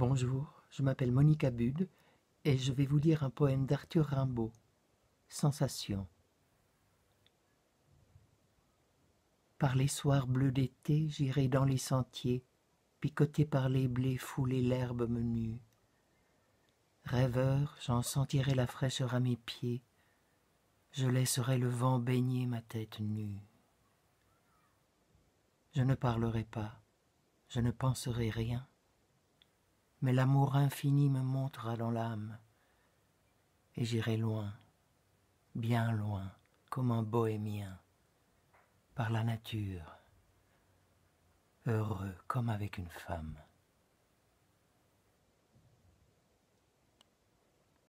Bonjour, je m'appelle Monique Abud et je vais vous lire un poème d'Arthur Rimbaud, Sensation. Par les soirs bleus d'été, j'irai dans les sentiers, picoté par les blés, fouler l'herbe menue. Rêveur, j'en sentirai la fraîcheur à mes pieds, je laisserai le vent baigner ma tête nue. Je ne parlerai pas, je ne penserai rien, mais l'amour infini me montera dans l'âme, et j'irai loin, bien loin, comme un bohémien par la nature, heureux comme avec une femme.